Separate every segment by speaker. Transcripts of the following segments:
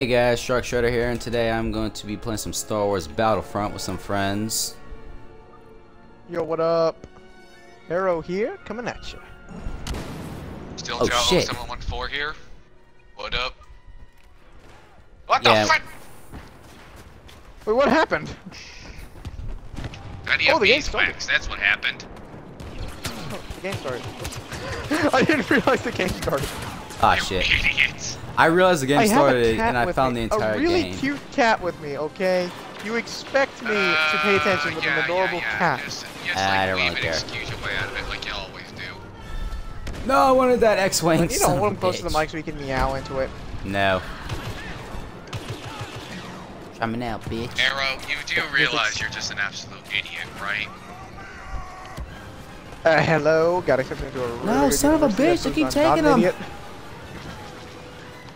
Speaker 1: Hey guys, Shark Shredder here, and today I'm going to be playing some Star Wars Battlefront with some friends.
Speaker 2: Yo, what up? Arrow here, coming at you.
Speaker 1: Still oh, shit.
Speaker 3: 714 here. What up? What
Speaker 1: Yeah.
Speaker 3: the frick?
Speaker 2: Wait, what happened? Oh, the game started.
Speaker 3: wax, that's what happened.
Speaker 2: Oh, the game started. I didn't realize the game started.
Speaker 1: Ah
Speaker 3: you
Speaker 1: shit.
Speaker 3: idiots.
Speaker 1: I realized the game
Speaker 2: I
Speaker 1: started and I found
Speaker 2: me.
Speaker 1: the entire game.
Speaker 2: A really
Speaker 1: game.
Speaker 2: cute cat with me, okay? You expect me to pay attention
Speaker 3: Uh,
Speaker 2: with
Speaker 3: yeah,
Speaker 2: an adorable
Speaker 3: yeah, yeah.
Speaker 2: cat.
Speaker 3: Just, just
Speaker 1: Ah, I don't really care.
Speaker 3: excuse your way out of it like you always do.
Speaker 1: No, I wanted that X-Wing.
Speaker 2: You don't
Speaker 1: of
Speaker 2: want him close to the mic so he can meow into it.
Speaker 1: No. Try me now, bitch.
Speaker 3: Arrow, you do realize you're just an absolute idiot, right?
Speaker 2: Uh, hello, got accepted into a really
Speaker 1: No, son of a bitch,
Speaker 2: that
Speaker 1: you keep taking
Speaker 2: an
Speaker 1: him.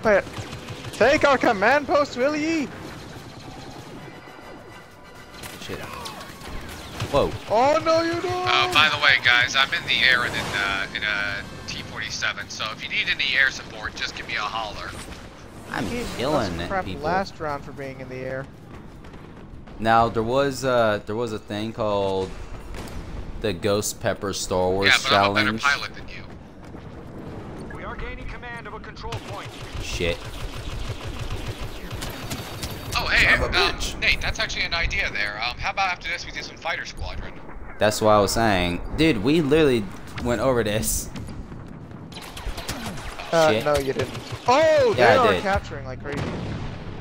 Speaker 2: Idiot. Wait, take our command post, will ye?
Speaker 1: Shit. Whoa.
Speaker 2: Oh no, you don't!
Speaker 3: Uh, by the way, guys, I'm in the air in, uh, in a T-47, so if you need any air support, just give me a holler.
Speaker 1: I'm
Speaker 2: He
Speaker 1: killing it,
Speaker 2: crap
Speaker 1: people.
Speaker 2: last round for being in the air.
Speaker 1: Now there was uh there was a thing called the Ghost Pepper Star Wars
Speaker 3: yeah, but I'm a better
Speaker 1: Challenge.
Speaker 3: pilot than you.
Speaker 4: We are gaining command of a control point.
Speaker 1: Shit.
Speaker 3: Oh, hey,
Speaker 1: Son of a
Speaker 3: um,
Speaker 1: bitch.
Speaker 3: Nate, that's actually an idea there. Um, how about after this we do some fighter squadron?
Speaker 1: That's what I was saying. Dude, we literally went over this.
Speaker 2: Uh,
Speaker 1: Shit.
Speaker 2: no, you didn't. Oh, they
Speaker 1: Yeah, I
Speaker 2: are
Speaker 1: did.
Speaker 2: capturing like crazy.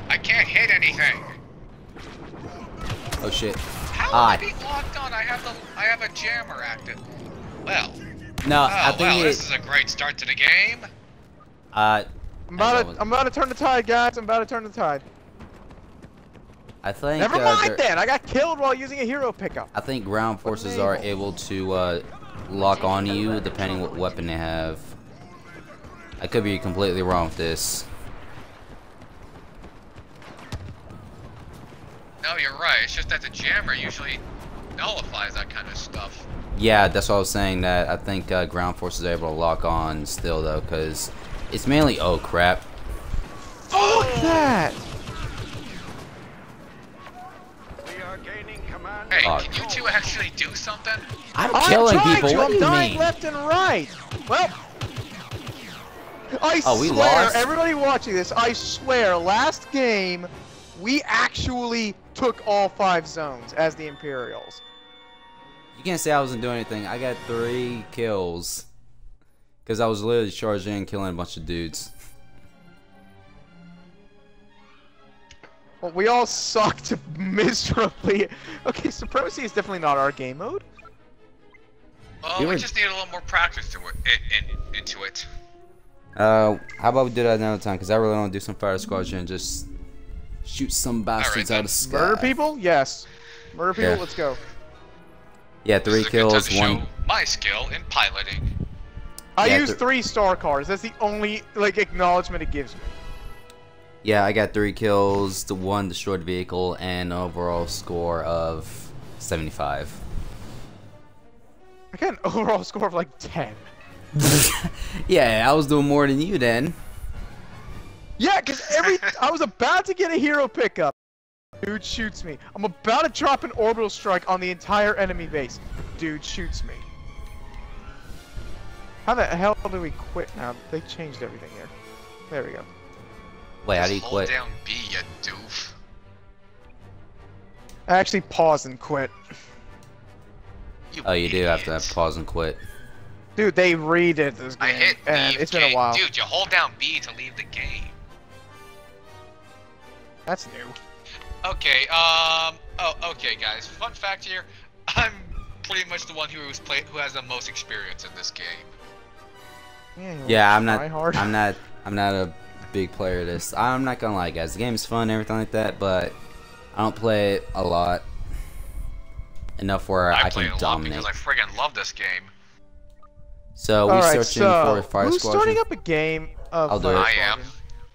Speaker 3: I can't hit anything.
Speaker 1: Oh shit.
Speaker 3: How
Speaker 1: Ah.
Speaker 3: am I being locked on? I have the I have a jammer active. Well,
Speaker 1: No,
Speaker 3: oh
Speaker 1: I think
Speaker 3: well,
Speaker 1: it.
Speaker 3: this is a great start to the game.
Speaker 1: uh,
Speaker 2: I'm about to, I'm about to turn the tide, guys. I'm about to turn the tide.
Speaker 1: I think.
Speaker 2: Never
Speaker 1: uh,
Speaker 2: mind
Speaker 1: there-
Speaker 2: then. I got killed while using a hero pickup.
Speaker 1: I think ground forces are able to uh, lock on you depending what weapon they have. I could be completely wrong with this.
Speaker 3: No, you're right. It's just that the jammer usually nullifies that kind of stuff.
Speaker 1: Yeah, that's what I was saying. That I think uh, ground forces are able to lock on still though, because it's mainly oh crap.
Speaker 2: Fuck that.
Speaker 4: We are gaining command.
Speaker 3: Hey,
Speaker 1: Fuck.
Speaker 3: can you two actually do something?
Speaker 1: I'm
Speaker 2: I'm
Speaker 1: killing people.
Speaker 2: to.
Speaker 1: What
Speaker 2: I'm
Speaker 1: do you
Speaker 2: dying
Speaker 1: mean?
Speaker 2: left and right. Well, I
Speaker 1: Oh, we
Speaker 2: swear,
Speaker 1: lost?
Speaker 2: everybody watching this, I swear, last game, we actually took all five zones as the Imperials.
Speaker 1: You can't say I wasn't doing anything. I got three kills. Because I was literally charging and killing a bunch of dudes.
Speaker 2: Well, we all sucked miserably. Okay, Supremacy is definitely not our game mode.
Speaker 3: Well,
Speaker 1: You
Speaker 3: we
Speaker 1: were-
Speaker 3: just need a little more practice to it, in, in, into it.
Speaker 1: Uh, how about we do that another time? Because I really want to do some fighter squadron and just shoot some bastards
Speaker 3: then.
Speaker 1: out of the sky.
Speaker 2: Murder people? Yes. Murder people,
Speaker 1: Yeah.
Speaker 2: let's go.
Speaker 1: Yeah, three
Speaker 3: is a good time
Speaker 1: kills, one.
Speaker 3: my skill in piloting.
Speaker 2: I
Speaker 1: Yeah,
Speaker 2: use
Speaker 1: th-
Speaker 2: three star cards. That's the only like acknowledgement it gives me.
Speaker 1: Yeah, I got three kills, the one destroyed vehicle, and an overall score of 75.
Speaker 2: I got an overall score of like 10.
Speaker 1: yeah, I was doing more than you then.
Speaker 2: Yeah, because every I was about to get a hero pickup. Dude shoots me. I'm about to drop an orbital strike on the entire enemy base. Dude shoots me. How the hell do we quit now? They changed everything here. There we go.
Speaker 1: Wait, how do you
Speaker 3: hold
Speaker 1: quit?
Speaker 3: down B, you doof.
Speaker 2: I actually pause and quit.
Speaker 3: You
Speaker 1: Oh, you do have to pause and quit.
Speaker 2: Dude, they redid this game,
Speaker 3: I hit
Speaker 2: and
Speaker 3: leave
Speaker 2: it's been a
Speaker 3: game.
Speaker 2: while.
Speaker 3: Dude, you hold down B to leave the game.
Speaker 2: That's new.
Speaker 3: Okay, um, oh, okay, guys. Fun fact here: I'm pretty much the one who was play who has the most experience in this game.
Speaker 2: Yeah,
Speaker 1: Yeah, I'm not.
Speaker 2: hard.
Speaker 1: I'm not. I'm not a big player of this. I'm not gonna lie, guys. The game's fun, everything like that, but I don't play it a lot. Enough where I,
Speaker 3: I, play
Speaker 1: can
Speaker 3: it a lot
Speaker 1: dominate.
Speaker 3: because I friggin' love this game.
Speaker 1: So we
Speaker 2: Alright,
Speaker 1: searching
Speaker 2: so
Speaker 1: for fire
Speaker 2: who's
Speaker 1: squadron.
Speaker 2: starting up a game of
Speaker 1: I'll do it.
Speaker 3: I am.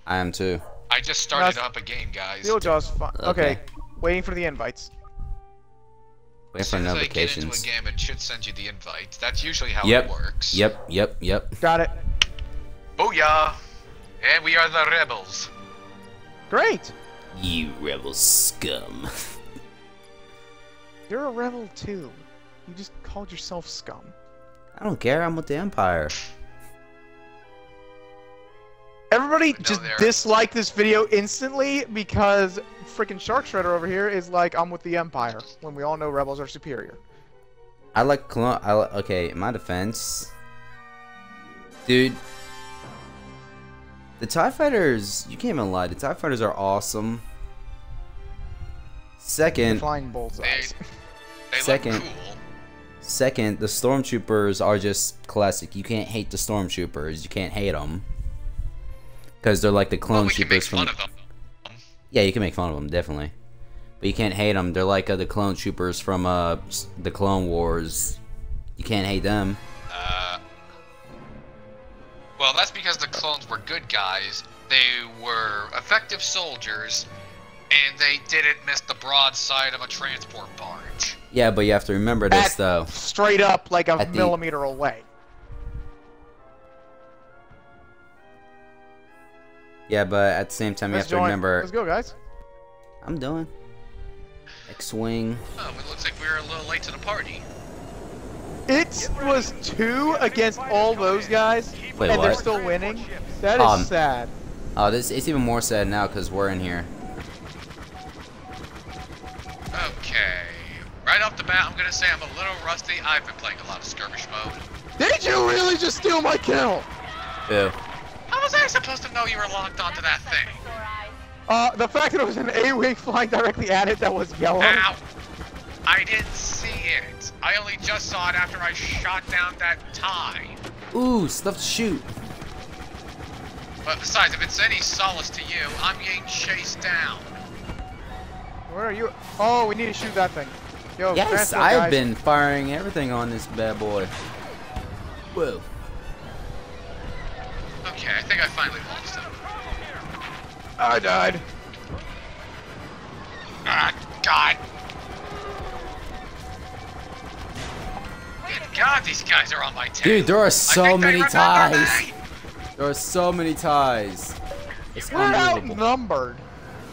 Speaker 1: I am too.
Speaker 3: I just started
Speaker 2: That's-
Speaker 3: up a game, guys.
Speaker 2: Steel Jaws fun. Okay.
Speaker 1: Okay.
Speaker 2: waiting for the invites.
Speaker 1: Waiting
Speaker 3: As
Speaker 1: for
Speaker 3: soon as I get into a game, it should send you the invite. That's usually how
Speaker 1: Yep.
Speaker 3: it works.
Speaker 1: Yep. Yep. Yep.
Speaker 2: Got it.
Speaker 3: Booyah! And we are the rebels.
Speaker 2: Great.
Speaker 1: You rebel scum.
Speaker 2: You're a rebel too. You just called yourself scum.
Speaker 1: I don't care. I'm with the Empire.
Speaker 2: Everybody just
Speaker 3: there.
Speaker 2: dislike this video instantly because freaking Shark Shredder over here is like, I'm with the Empire, when we all know rebels are superior.
Speaker 1: I like clone. I li- okay. In my defense, dude, the Tie Fighters. You can't even lie. The Tie Fighters are awesome. Second,
Speaker 2: flying bullseyes.
Speaker 3: They
Speaker 1: Second.
Speaker 3: look cool.
Speaker 1: second, the Stormtroopers are just classic. You can't hate the Stormtroopers. You can't hate them because they're like the
Speaker 3: Well,
Speaker 1: clone
Speaker 3: we can make
Speaker 1: troopers from.
Speaker 3: of them.
Speaker 1: Yeah, you can make fun of them definitely, but you can't hate them. They're like uh, the clone troopers from uh the Clone Wars. You can't hate them.
Speaker 3: Uh, well, that's because the clones were good guys. They were effective soldiers, and they didn't miss the broadside of a transport barge.
Speaker 1: Yeah, but you have to remember this
Speaker 2: At-
Speaker 1: though.
Speaker 2: Straight up, like a
Speaker 1: At the-
Speaker 2: millimeter away.
Speaker 1: Yeah, but at the same time, you
Speaker 2: Let's
Speaker 1: have to remember.
Speaker 2: Let's go, guys.
Speaker 1: I'm doing X-wing.
Speaker 3: Oh, it looks like we are a little late to the party.
Speaker 2: It was two against all those guys,
Speaker 1: Wait,
Speaker 2: and they're still winning. That is
Speaker 1: Um,
Speaker 2: sad.
Speaker 1: Oh, this it's even more sad now because we're in here.
Speaker 3: Okay. Right off the bat, I'm gonna say I'm a little rusty. I've been playing a lot of skirmish mode.
Speaker 2: Did you really just steal my kill?
Speaker 1: Ew.
Speaker 3: How was I supposed to know you were locked onto that thing?
Speaker 2: Uh, the fact that it was an A-wing flying directly at it that was yellow.
Speaker 3: Ow! I didn't see it. I only just saw it after I shot down that tie.
Speaker 1: Ooh, stuff to shoot.
Speaker 3: But besides, if it's any solace to you, I'm getting chased down.
Speaker 2: Where are you? Oh, we need to shoot that thing. Yo,
Speaker 1: Yes, I've
Speaker 2: guys.
Speaker 1: been firing everything on this bad boy. Whoa.
Speaker 3: Okay, I think I finally lost him.
Speaker 2: I died.
Speaker 3: Ah, God. Good God, these guys are on my tail.
Speaker 1: Dude, there are so many ties.
Speaker 3: me.
Speaker 1: There are so many ties. It's
Speaker 2: We're
Speaker 1: unbelievable.
Speaker 2: outnumbered.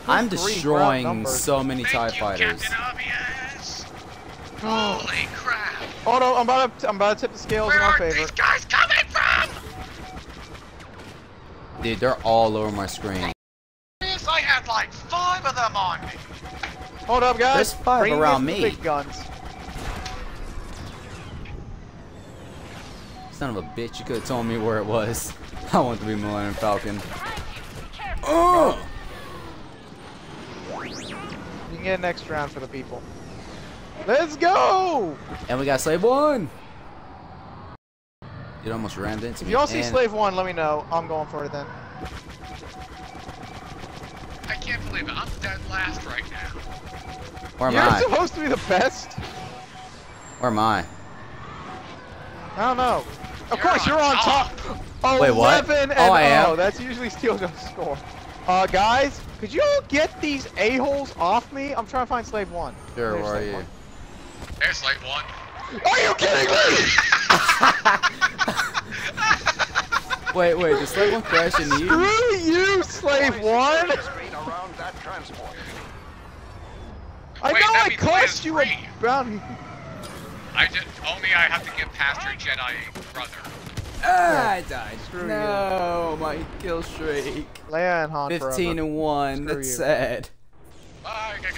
Speaker 1: I'm
Speaker 2: Good grief, we're
Speaker 1: destroying
Speaker 2: outnumbered.
Speaker 1: so many TIE
Speaker 3: Thank you,
Speaker 1: fighters.
Speaker 3: Captain Obvious. Holy crap.
Speaker 2: oh no, I'm about to, I'm about to tip the scales
Speaker 3: Where
Speaker 2: in our
Speaker 3: are
Speaker 2: favor.
Speaker 3: these guys coming from?
Speaker 1: Dude, they're all over my screen.
Speaker 3: Yes, I had like five of them on me.
Speaker 2: Hold up, guys.
Speaker 1: There's five
Speaker 2: Bring
Speaker 1: around me.
Speaker 2: Big guns.
Speaker 1: Son of a bitch, you could have told me where it was. I want to be Millennium Falcon. Oh!
Speaker 2: You can get an extra round for the people. Let's go!
Speaker 1: And we got Slave One! It almost rammed into
Speaker 2: If
Speaker 1: me.
Speaker 2: y'all see Slave One, let me know. I'm going for it then.
Speaker 3: I can't believe it. I'm dead last right now.
Speaker 1: Where am
Speaker 2: You're
Speaker 1: I?
Speaker 2: supposed to be the best.
Speaker 1: Where am I?
Speaker 2: I don't know. Of
Speaker 3: You're
Speaker 2: course,
Speaker 3: on
Speaker 2: you're on
Speaker 3: top.
Speaker 2: top.
Speaker 1: Wait, what?
Speaker 2: 11 and
Speaker 1: Oh, I am?
Speaker 2: oh, that's usually Steel Gun's score. Uh, guys, could you all get these a-holes off me? I'm trying to find Slave One.
Speaker 1: Sure,
Speaker 2: There's
Speaker 1: where are
Speaker 2: Slave
Speaker 1: you?
Speaker 2: One.
Speaker 3: There's like one.
Speaker 2: Are you kidding me?
Speaker 1: Wait, wait, did Slave One crash into you?
Speaker 2: Screw you, Slave One!
Speaker 4: Screen around that transport.
Speaker 2: I
Speaker 3: Wait,
Speaker 2: know
Speaker 3: that
Speaker 2: I cost you
Speaker 3: free.
Speaker 2: a bounty.
Speaker 3: I just only I have to get past your Jedi brother.
Speaker 1: Ah, I died.
Speaker 2: Screw you.
Speaker 1: no, my kill streak.
Speaker 2: Leia and Han
Speaker 1: 15
Speaker 2: forever.
Speaker 1: and 1.
Speaker 2: Screw
Speaker 1: That's
Speaker 2: you.
Speaker 1: sad.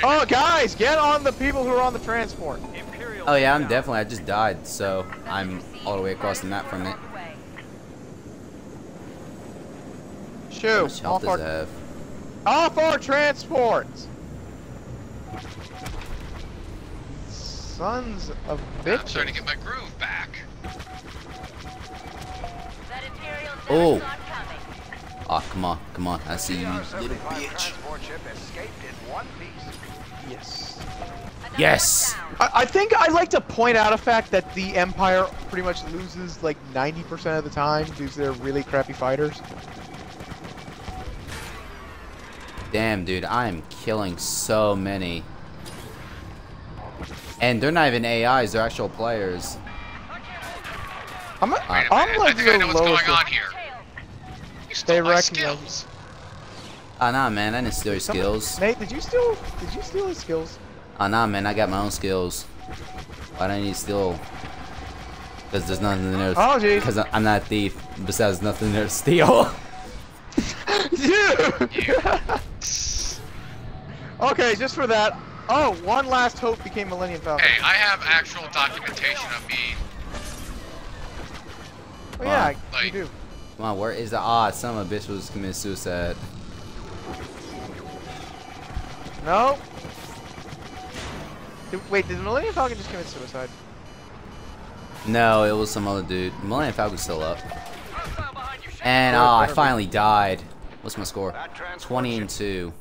Speaker 2: Oh, guys, get on the people who are on the transport.
Speaker 4: Imperial
Speaker 1: Oh yeah, I'm definitely. I just died, so I'm all the way across the map from it. How
Speaker 2: Shoo, off our,
Speaker 1: have?
Speaker 2: off our transports. Sons of
Speaker 3: I'm starting
Speaker 2: bitches.
Speaker 3: to get my groove back.
Speaker 1: Oh. Oh, come on, come on. I see you, little bitch.
Speaker 4: transport ship escaped in one piece.
Speaker 2: Yes.
Speaker 1: Yes.
Speaker 2: I, I think I'd like to point out a fact that the Empire pretty much loses like 90% of the time due to their really crappy fighters.
Speaker 1: Damn, dude, I am killing so many. And they're not even AIs, they're actual players.
Speaker 2: I'm,
Speaker 3: Wait a
Speaker 2: I'm
Speaker 3: minute. I
Speaker 2: like
Speaker 3: think I
Speaker 2: the
Speaker 3: know what's
Speaker 2: lowest.
Speaker 3: going on here. You
Speaker 2: They
Speaker 3: stole my
Speaker 2: recognize-
Speaker 3: skills.
Speaker 1: Oh, nah, man. I didn't steal your
Speaker 2: Some-
Speaker 1: skills.
Speaker 2: Nate, did you steal? Did you steal his skills?
Speaker 1: Oh, nah, man. I got my own skills. Why do I need to steal? Because there's nothing there.
Speaker 2: Oh, jeez.
Speaker 1: Because I'm not a thief. Besides, nothing there to steal.
Speaker 2: you.
Speaker 3: You.
Speaker 2: okay, just for that. Oh, one last hope became Millennium Falcon.
Speaker 3: Hey, I have actual documentation of me.
Speaker 2: oh, yeah, you
Speaker 3: like-
Speaker 2: do.
Speaker 1: Come on, where is the ah, odds? Some of a bitch was committing suicide.
Speaker 2: No. Did- wait, did the Millennium Falcon just commit suicide?
Speaker 1: No, it was some other dude. Millennium Falcon's still up. And oh, I finally died. What's my score?
Speaker 4: That
Speaker 1: 20 and
Speaker 4: ship-
Speaker 1: 2.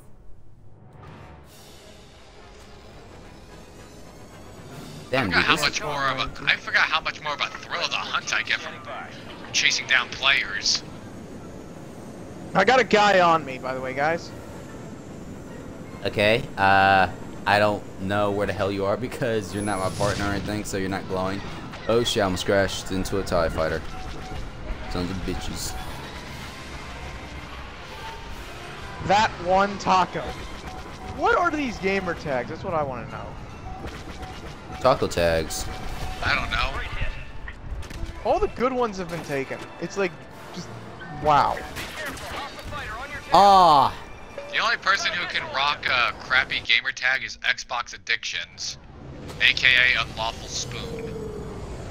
Speaker 3: I
Speaker 1: Damn,
Speaker 3: forgot
Speaker 1: dude.
Speaker 3: how much more of a. I forgot how much more of a thrill of the hunt I get from chasing down players.
Speaker 2: I got a guy on me, by the way, guys.
Speaker 1: okay, uh, I don't know where the hell you are because you're not my partner or anything, so you're not glowing. Oh shit, I almost crashed into a TIE fighter. Sons of bitches.
Speaker 2: That one taco. What are these gamer tags? That's what I want to know.
Speaker 1: Taco tags.
Speaker 3: I don't know.
Speaker 2: All the good ones have been taken. It's like, just, wow.
Speaker 1: Ah!
Speaker 3: The only person who can rock a crappy gamer tag is Xbox Addictions, aka Unlawful Spoon.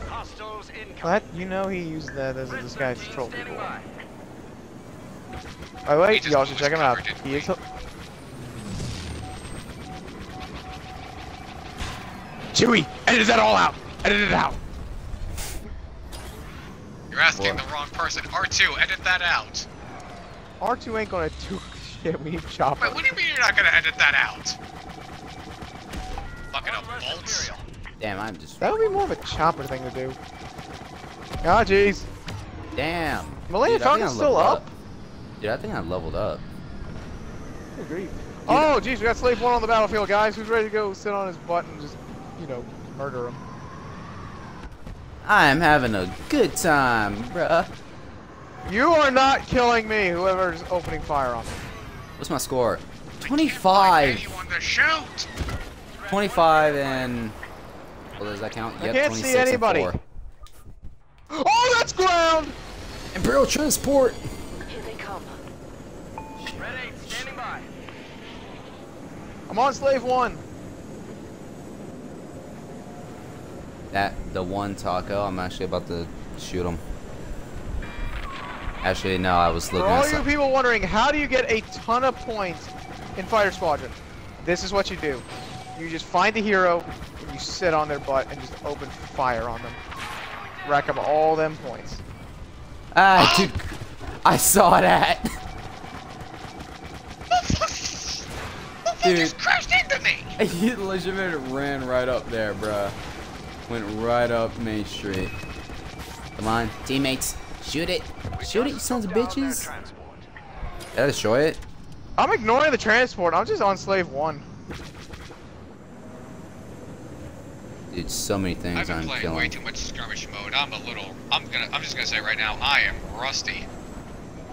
Speaker 4: Hostiles incoming.
Speaker 2: That, you know he used that as a disguise to troll people. By oh, the way, y'all should check him out.
Speaker 3: covered in
Speaker 2: He is... Chewie, edit that all out. Edit it out.
Speaker 3: You're asking
Speaker 1: What?
Speaker 3: the wrong person. R2, edit that out.
Speaker 2: R2 ain't gonna do shit. We need chopper.
Speaker 3: Wait, what do you mean you're not gonna edit that out? Fucking up bolts.
Speaker 1: Damn, I'm just.
Speaker 2: That would be more of a chopper thing to do. Ah, jeez.
Speaker 1: Damn.
Speaker 2: Millennium
Speaker 1: Dude, I think
Speaker 2: Falcon's still
Speaker 1: leveled
Speaker 2: up.
Speaker 1: Dude, I think I leveled up.
Speaker 2: Good grief. Oh, jeez, we got Slave 1 on the battlefield, guys. Who's ready to go sit on his butt and just, you know, murder him?
Speaker 1: I am having a good time, bruh.
Speaker 2: You are not killing me, whoever's opening fire on me.
Speaker 1: What's my score? 25.
Speaker 3: anyone to shoot.
Speaker 1: 25 and. Well, does that count?
Speaker 2: I
Speaker 1: Yep,
Speaker 2: can't see
Speaker 1: 26 and
Speaker 2: anybody.
Speaker 1: four.
Speaker 2: Oh, that's ground!
Speaker 1: Imperial transport.
Speaker 5: Here they come.
Speaker 4: Red 8 standing by.
Speaker 2: I'm on Slave 1.
Speaker 1: That the one taco. I'm actually about to shoot him. Actually, no. I was
Speaker 2: For
Speaker 1: looking at
Speaker 2: all you
Speaker 1: some-
Speaker 2: people wondering, how do you get a ton of points in Fighter Squadron? This is what you do. You just find a hero, and you sit on their butt and just open fire on them. Rack up all them points.
Speaker 1: Ah, dude. I saw that.
Speaker 3: Who
Speaker 1: Dude.
Speaker 3: just crashed into me?
Speaker 1: he legit ran right up there, bruh. Went right up Main Street. Come on, teammates. Shoot it. Shoot it, you sons of bitches.
Speaker 4: transport.
Speaker 1: Did I destroy it?
Speaker 2: I'm ignoring the transport. I'm just on Slave 1.
Speaker 1: Dude, so many things
Speaker 3: I've
Speaker 1: things
Speaker 3: been
Speaker 1: I'm
Speaker 3: playing
Speaker 1: killing.
Speaker 3: way too much skirmish mode. I'm a little. I'm gonna. I'm just gonna say right now, I am rusty.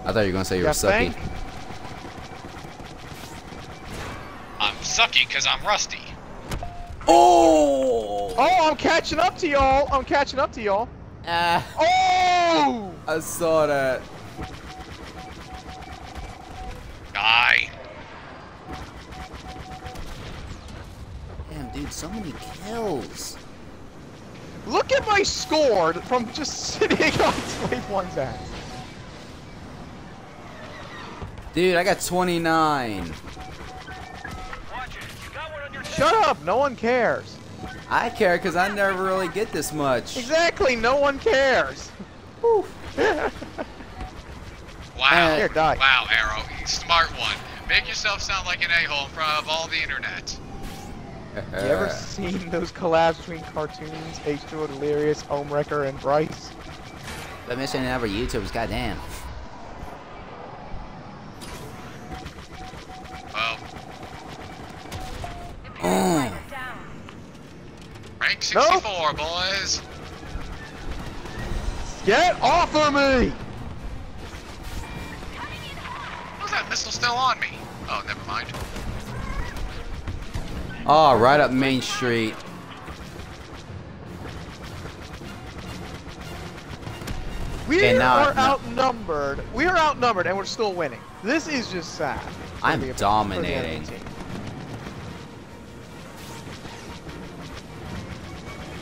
Speaker 1: I thought you were gonna say you were
Speaker 2: Yeah,
Speaker 1: sucky.
Speaker 2: thank-
Speaker 3: I'm sucky because I'm rusty.
Speaker 1: Oh!
Speaker 2: Oh, I'm catching up to y'all. I'm catching up to y'all.
Speaker 1: Ah,
Speaker 2: Oh!
Speaker 1: I saw that.
Speaker 3: Die.
Speaker 1: Damn, dude, so many kills.
Speaker 2: Look at my score from just sitting on Slave 1's ass.
Speaker 1: Dude, I got 29.
Speaker 4: Watch it. You got one on your
Speaker 2: Shut up. No one cares.
Speaker 1: I care because I never really get this much.
Speaker 2: Exactly. No one cares.
Speaker 3: Wow.
Speaker 2: Here, die.
Speaker 3: Wow, Arrow. Smart one. Make yourself sound like an a-hole in front of all the internet.
Speaker 2: You ever seen those collabs between cartoons, H2O Delirious, Homewrecker, and Bryce?
Speaker 1: But missing ever YouTubers, goddamn.
Speaker 3: 64, boys.
Speaker 2: Get off of me!
Speaker 3: What's that missile still on me? Oh, never mind.
Speaker 1: Oh, right up Main Street.
Speaker 2: We
Speaker 1: now,
Speaker 2: are outnumbered. We are outnumbered, and we're still winning. This is just sad.
Speaker 1: I'm dominating.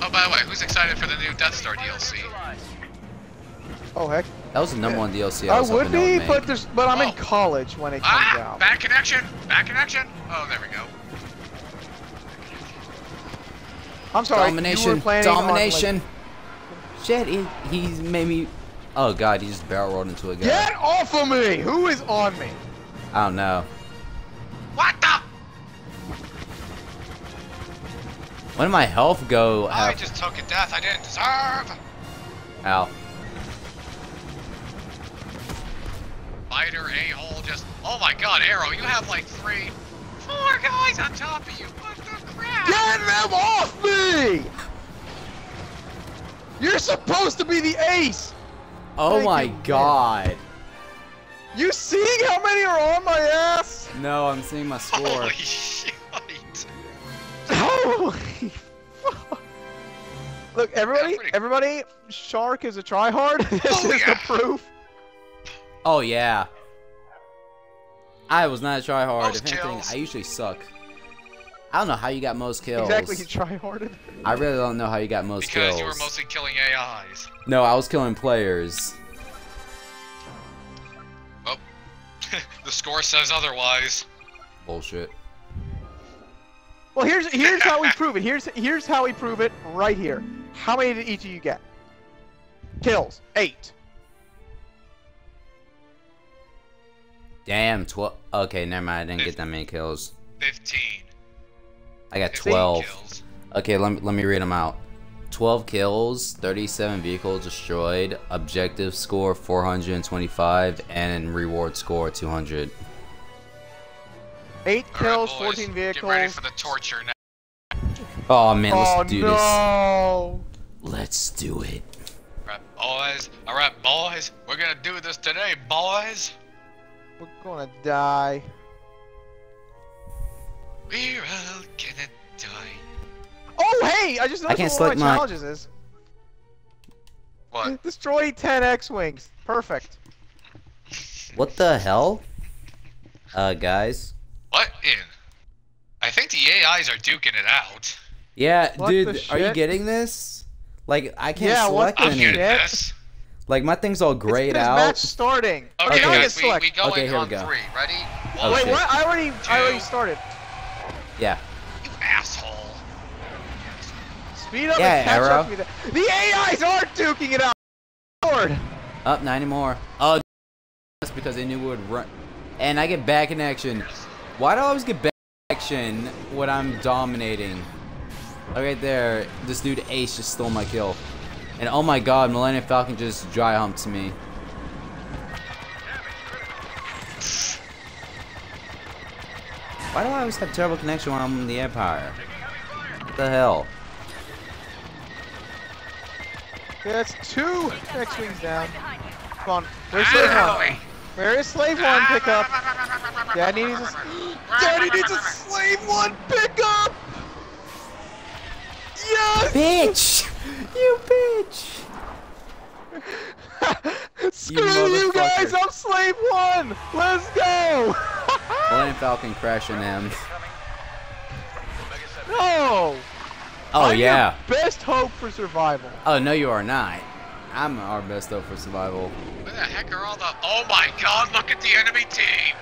Speaker 3: Oh, by the way, who's excited for the new Death Star DLC?
Speaker 2: Oh heck,
Speaker 1: That was the number one DLC I
Speaker 2: I would be,
Speaker 1: would
Speaker 2: but there's, but I'm
Speaker 3: Oh.
Speaker 2: in college when it comes
Speaker 3: Ah!
Speaker 2: out.
Speaker 3: Bad connection! Bad connection! Oh, there we go.
Speaker 2: I'm sorry. you
Speaker 1: Domination,
Speaker 2: were planning on, like-
Speaker 1: domination. Shit, he, he's made me. Oh god, he just barrel rolled into a guy.
Speaker 2: Get off of me! Who is on me?
Speaker 1: I don't know.
Speaker 3: What the?
Speaker 1: When did my health go?
Speaker 3: I just took a death I didn't deserve!
Speaker 1: ow.
Speaker 3: Fighter a-hole just. Oh my god, Arrow, you have like three, four guys on top of you. What the crap?
Speaker 2: Get them off me! You're supposed to be the ace!
Speaker 1: Oh
Speaker 2: Thank
Speaker 1: my
Speaker 2: you, man.
Speaker 1: god.
Speaker 2: You seeing how many are on my ass?
Speaker 1: No, I'm seeing my score.
Speaker 3: Holy shit!
Speaker 2: Holy fuck. Look, everybody,
Speaker 3: pretty-
Speaker 2: everybody, Shark is a tryhard. this
Speaker 3: Oh,
Speaker 2: is
Speaker 3: yeah.
Speaker 2: the proof.
Speaker 1: Oh yeah. I was not a try hard.
Speaker 3: Most
Speaker 1: If anything,
Speaker 3: kills.
Speaker 1: I usually suck. I don't know how you got most kills.
Speaker 2: Exactly, he tryharded.
Speaker 1: I really don't know how you got most
Speaker 3: Because
Speaker 1: kills.
Speaker 3: you were mostly killing AIs.
Speaker 1: No, I was killing players.
Speaker 3: Oh. the score says otherwise.
Speaker 1: Bullshit.
Speaker 2: Well, here's here's how we prove it. Here's here's how we prove it right here. How many did each of you get? Kills. Eight.
Speaker 1: Damn, 12. Okay, never mind. I didn't get that many kills.
Speaker 3: 15.
Speaker 1: I got
Speaker 3: 15
Speaker 1: 12.
Speaker 3: kills.
Speaker 1: Okay, let me, let me read them out. 12 kills, 37 vehicles destroyed, objective score 425, and reward score 200.
Speaker 2: Eight
Speaker 3: All right,
Speaker 2: kills,
Speaker 3: boys,
Speaker 2: 14 vehicles.
Speaker 3: Get ready for the torture now.
Speaker 1: Oh man, let's
Speaker 2: oh
Speaker 1: do
Speaker 2: no!
Speaker 1: this. Let's do it.
Speaker 3: Alright, boys. Alright, boys. We're gonna do this today, boys.
Speaker 2: We're gonna die.
Speaker 3: We're all gonna die.
Speaker 2: Oh hey! I just
Speaker 1: I
Speaker 2: noticed
Speaker 1: can't
Speaker 2: what one
Speaker 1: select
Speaker 2: of my
Speaker 1: my-
Speaker 2: challenges is.
Speaker 3: What?
Speaker 2: Destroy 10 X-wings. Perfect.
Speaker 1: What the hell? Uh, guys.
Speaker 3: What in? I think the AIs are duking it out.
Speaker 1: Yeah,
Speaker 2: What
Speaker 1: dude,
Speaker 2: the
Speaker 1: are you getting this? Like, I can't
Speaker 2: Yeah, what
Speaker 1: select
Speaker 2: the
Speaker 3: I'm
Speaker 1: any.
Speaker 3: getting
Speaker 2: shit?
Speaker 3: this.
Speaker 1: Like, my thing's all grayed
Speaker 2: it's,
Speaker 1: out.
Speaker 2: match starting.
Speaker 3: Okay,
Speaker 1: Okay.
Speaker 2: Now I
Speaker 3: guys,
Speaker 2: get
Speaker 3: we,
Speaker 2: select.
Speaker 3: we going
Speaker 1: Okay, here we go.
Speaker 3: three. Ready?
Speaker 1: Oh,
Speaker 3: One,
Speaker 2: Wait,
Speaker 1: shit.
Speaker 2: what? I already, I already started.
Speaker 1: Yeah.
Speaker 3: you asshole.
Speaker 2: Speed up
Speaker 1: Yeah,
Speaker 2: and catch
Speaker 1: Arrow.
Speaker 2: up to me. there. The AIs are duking it out. Lord.
Speaker 1: Up, 90 more. Oh, that's because they knew we would run. And I get bad connection. Why do I always get bad connection when I'm dominating? Oh, right there, this dude Ace just stole my kill. And oh my god, Millennium Falcon just dry humped me. Why do I always have terrible connection when I'm in the Empire? What the hell?
Speaker 2: Okay, that's two X-wings down. Come on. Where's ah! slave
Speaker 3: Ow!
Speaker 2: one? Where is slave one pickup? Daddy needs a, Daddy needs a slave one pickup. Yes.
Speaker 1: Bitch! You bitch!
Speaker 2: Screw you, guys! I'm slave one. Let's go.
Speaker 1: Millennium Falcon crashing them.
Speaker 2: no.
Speaker 1: Oh
Speaker 2: I'm your
Speaker 1: yeah.
Speaker 2: best hope for survival.
Speaker 1: Oh no, you are not. I'm our best hope for survival.
Speaker 3: Where the heck are all the? Oh my God! Look at the enemy team.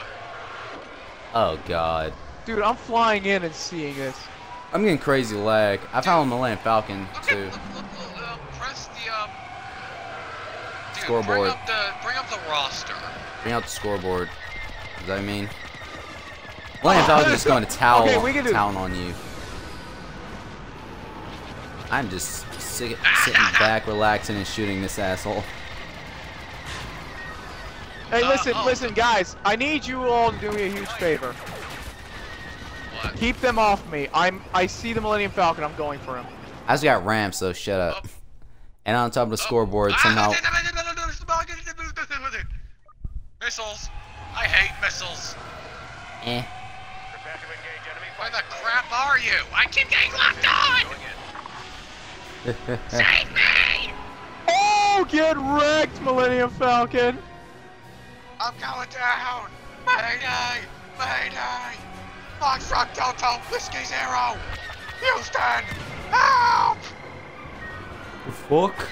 Speaker 1: Oh god.
Speaker 2: Dude, I'm flying in and seeing this.
Speaker 1: I'm getting crazy lag. I found Millennium Falcon
Speaker 3: Look
Speaker 1: too.
Speaker 3: at look, look, look, uh, press the um. Dude,
Speaker 1: Scoreboard.
Speaker 3: Bring up the bring up the roster.
Speaker 1: Bring out the scoreboard. Does that mean? Millennium Falcon's just going to towel
Speaker 2: Okay, we can do-
Speaker 1: town on you. I'm just sick, sitting back, relaxing, and shooting this asshole.
Speaker 2: Hey,
Speaker 3: Uh,
Speaker 2: listen,
Speaker 3: oh.
Speaker 2: listen, guys. I need you all to do me a huge favor.
Speaker 3: What?
Speaker 2: Keep them off me. I'm. I see the Millennium Falcon. I'm going for him.
Speaker 1: I just got ramps, so shut up. And on top of the scoreboard, somehow.
Speaker 3: Missiles. I hate missiles.
Speaker 1: Eh.
Speaker 4: Prepare to engage enemy
Speaker 3: Where the crap are you? I keep getting locked on! Save me!
Speaker 2: Oh, get wrecked, Millennium Falcon!
Speaker 3: I'm going down! Mayday! Mayday! Foxtrot Delta Whiskey Zero! Houston! Help!
Speaker 1: Fuck.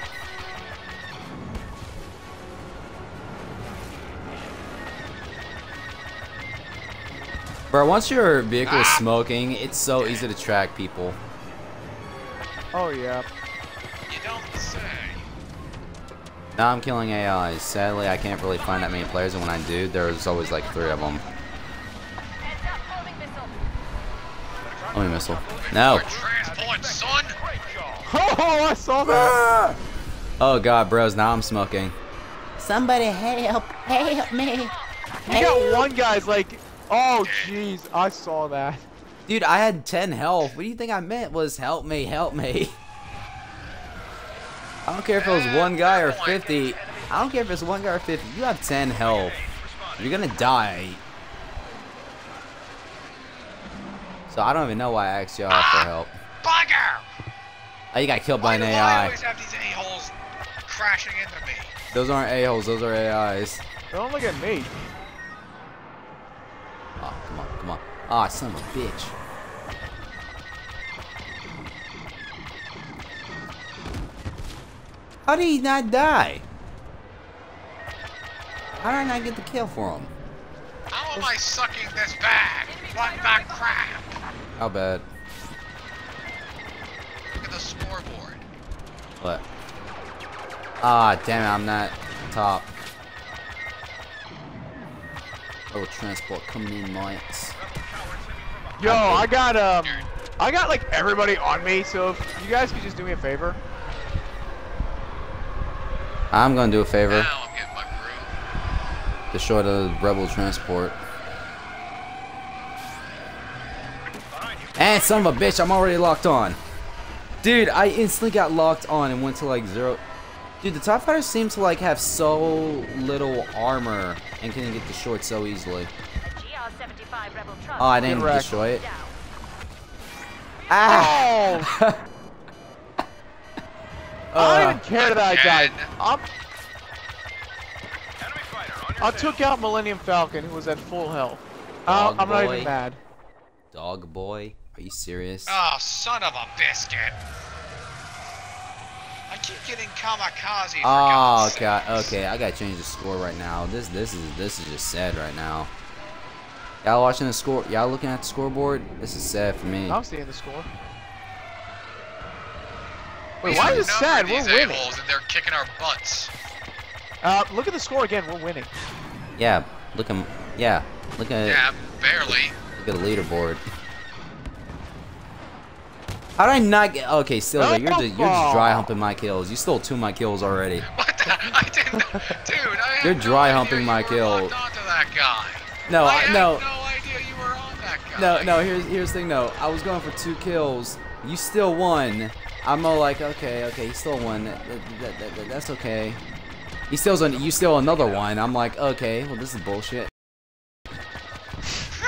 Speaker 1: Bro, once your vehicle is
Speaker 3: Ah.
Speaker 1: smoking, it's so easy to track people.
Speaker 2: Oh, yeah.
Speaker 3: You don't say.
Speaker 1: Now I'm killing AIs. Sadly, I can't really find that many players, and when I do, there's always like three of them.
Speaker 5: Heads up, homing missile.
Speaker 1: Only. No.
Speaker 3: Transport, son!
Speaker 2: Oh, I saw that!
Speaker 1: Oh god, bros, now I'm smoking. Somebody help, help me.
Speaker 2: You got one guy's like, oh, jeez, I saw that.
Speaker 1: Dude, I had 10 health. What do you think I meant was help me, help me? I don't care if it was one guy or 50. I don't care if it's one guy or 50. You have 10 health. You're gonna die. So I don't even know why I asked y'all for help.
Speaker 3: Bugger!
Speaker 1: Oh, you got killed by
Speaker 3: Why
Speaker 1: an
Speaker 3: do I
Speaker 1: AI.
Speaker 3: always have these a-holes crashing into me?
Speaker 1: Those aren't a-holes, those are AIs.
Speaker 2: Don't look at me.
Speaker 1: Oh, come on, come on. Ah, son of a bitch. How did he not die? How did I not get the kill for him?
Speaker 3: How am I sucking this bag? What the crap?
Speaker 1: How bad?
Speaker 3: Look at the scoreboard.
Speaker 1: What? Ah, damn it, I'm not top. Oh, transport coming in, mates.
Speaker 2: Yo, I got, um, I got like everybody on me, so if you guys could just do me a favor.
Speaker 1: I'm gonna do a favor.
Speaker 3: Now I'm getting my groove.
Speaker 1: Destroy the rebel transport. And son of a bitch, I'm already locked on. Dude, I instantly got locked on and went to like zero. Dude, the TIE fighters seem to like have so little armor and can get destroyed so easily.
Speaker 5: GR-75 Rebel truck.
Speaker 1: Oh, I didn't destroy it.
Speaker 5: Down.
Speaker 1: Ah!
Speaker 2: I don't
Speaker 1: Uh,
Speaker 2: even care that I died. I'm,
Speaker 4: Enemy fighter on your
Speaker 2: I took out Millennium Falcon, who was at full health. Uh, I'm not
Speaker 1: boy.
Speaker 2: even mad.
Speaker 1: Dog boy, are you serious?
Speaker 3: Oh, son of a biscuit. I keep getting kamikaze for
Speaker 1: Oh
Speaker 3: God's
Speaker 1: god,
Speaker 3: sakes.
Speaker 1: okay, I gotta change the score right now. This this is this is just sad right now. Y'all watching the score? Y'all looking at the scoreboard? This is sad for me.
Speaker 2: I'm seeing the score.
Speaker 3: We
Speaker 2: Wait, why is it
Speaker 3: outnumber
Speaker 2: sad? We're
Speaker 3: these
Speaker 2: winning.
Speaker 3: and they're kicking our butts.
Speaker 2: Uh, look at the score again. We're winning.
Speaker 1: Yeah, look at yeah, look at
Speaker 3: Yeah, barely.
Speaker 1: look at the leaderboard. How did I not get? Okay, Silva, you're just you're just dry humping my kills. You stole two of my kills already.
Speaker 3: What the? I didn't. Dude, I had
Speaker 1: You're dry
Speaker 3: idea
Speaker 1: humping
Speaker 3: you
Speaker 1: my
Speaker 3: were
Speaker 1: kill.
Speaker 3: locked that guy.
Speaker 1: No,
Speaker 3: I
Speaker 1: I,
Speaker 3: had
Speaker 1: no,
Speaker 3: no idea you were on that guy.
Speaker 1: no, no. Here's here's the thing though. I was going for two kills. You still won. I'm all like, okay, okay, he stole one. That, that, that, that- that's okay. He steals an, you steal another one. I'm like, okay, well this is bullshit.